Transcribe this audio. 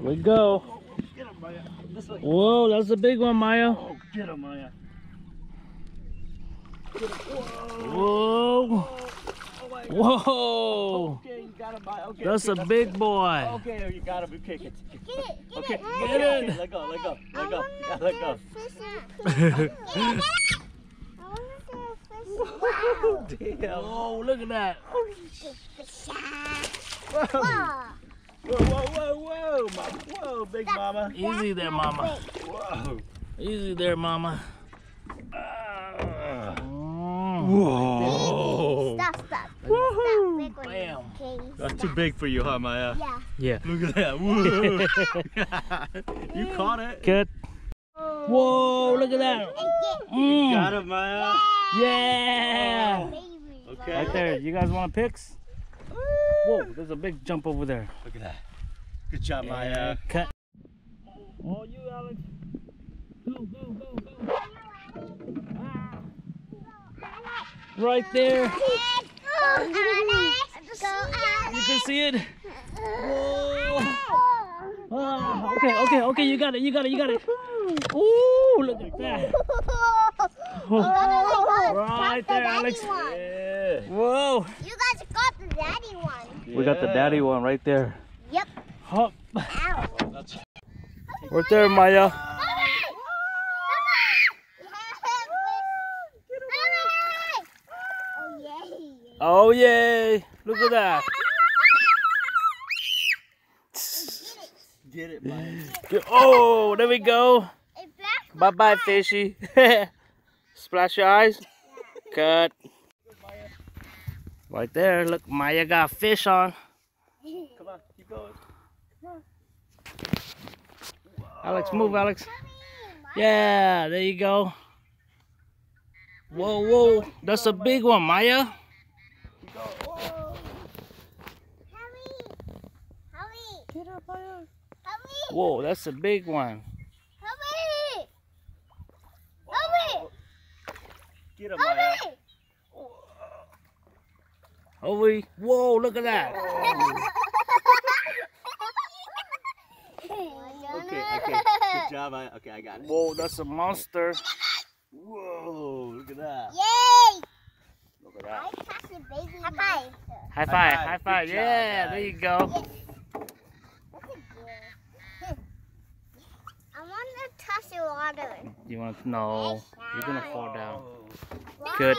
we go. Get him, Maia. This way. Whoa, that's a big one, Maia. Oh, get him, Maia. Get him. Whoa. Whoa. Oh. Whoa. Okay, you got him, Okay, That's okay, a big boy. Okay, you got him. Okay, get, Get it, get okay, it. Get okay, it. Let go, let go, I let go. You gotta let go. a fish in- Get it, get it. I wanna see a fish. Wow. Damn. Whoa, look at that. Whoa, Whoa. whoa, whoa, whoa, whoa, mama. Whoa, big mama. Easy there, mama. Whoa. Easy there, mama. Mm. Whoa. Stop, stop. Stop. Woohoo. Big. Bam. Okay, That's stop. too big for you, huh, Maia? Yeah. Yeah. Look at that. Woo. you caught it. Good. Whoa, look at that. Hey, get Mm. Got it, Maia. Yeah. baby. Okay. Right there. You guys want pics? Whoa, there's a big jump over there. Look at that. Good job, Maia. Cut. Oh, you, Alex. Go, go, go, go. Ah. Right there. Go, Alex. Go, You can see it. Whoa. Ah, okay, okay, okay. You got it. You got it. You got it. Ooh, look at that. Right there, Alex. Yeah. Whoa. You guys got the daddy one. We got the daddy one right there. Yep. Hop. Ow. Right there, Maia. Oh, oh, yay. Look at that. Get it, Maia. Oh, there we go. Bye bye, fishy. Splash your eyes. Cut. Right there. Look, Maia got fish on. Come on, keep going. Alex, move, Alex. Yeah, there you go. Whoa, whoa. That's a big one, Maia. Whoa. Get up, Maia. Whoa, that's a big one. Get him, Maia. Oh, we. Whoa, look at that. Okay, okay. Good job, Maia. Okay, I got it. Whoa, that's a monster. Whoa, look at that. Yay! Look at that. I catch the baby High five. High five, five. high five. Good job, Yeah, there you go. I want to touch the water. You want to? No, you're gonna fall down. Good.